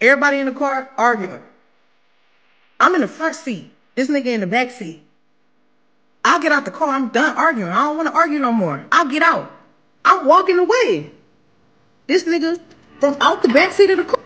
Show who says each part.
Speaker 1: Everybody in the car arguing. I'm in the front seat. This nigga in the back seat. I'll get out the car. I'm done arguing. I don't want to argue no more. I'll get out. I'm walking away. This nigga from out the back seat of the car.